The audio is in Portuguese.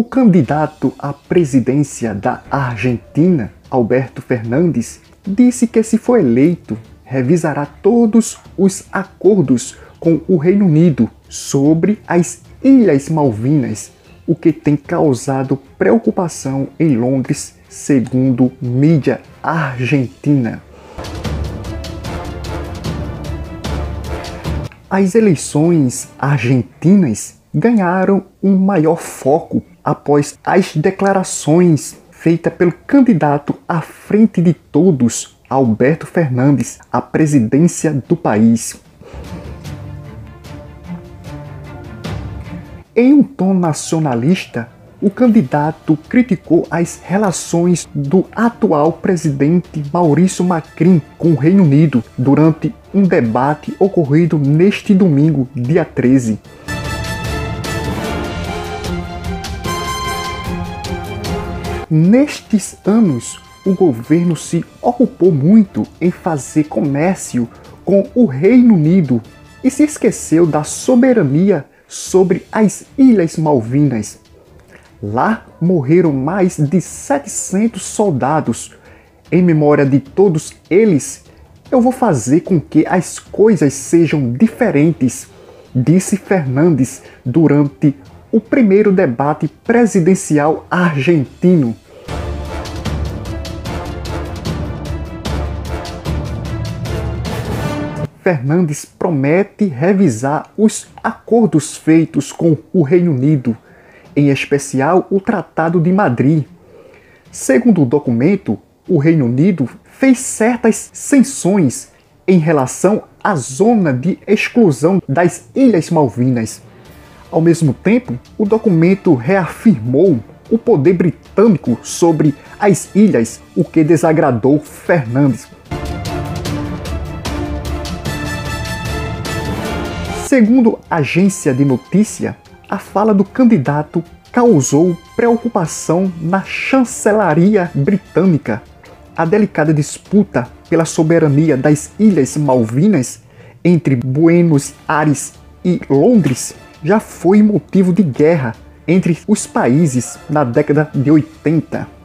O candidato à presidência da Argentina, Alberto Fernandes, disse que se for eleito, revisará todos os acordos com o Reino Unido sobre as Ilhas Malvinas, o que tem causado preocupação em Londres, segundo mídia argentina. As eleições argentinas ganharam um maior foco após as declarações feitas pelo candidato à frente de todos, Alberto Fernandes, à presidência do país. Em um tom nacionalista, o candidato criticou as relações do atual presidente Maurício Macri com o Reino Unido durante um debate ocorrido neste domingo, dia 13. Nestes anos, o governo se ocupou muito em fazer comércio com o Reino Unido e se esqueceu da soberania sobre as Ilhas Malvinas. Lá morreram mais de 700 soldados. Em memória de todos eles, eu vou fazer com que as coisas sejam diferentes, disse Fernandes durante o primeiro debate presidencial argentino. Fernandes promete revisar os acordos feitos com o Reino Unido, em especial o Tratado de Madrid. Segundo o documento, o Reino Unido fez certas sanções em relação à zona de exclusão das Ilhas Malvinas. Ao mesmo tempo, o documento reafirmou o poder britânico sobre as ilhas, o que desagradou Fernandes. Segundo agência de notícia, a fala do candidato causou preocupação na chancelaria britânica. A delicada disputa pela soberania das Ilhas Malvinas entre Buenos Aires e Londres já foi motivo de guerra entre os países na década de 80.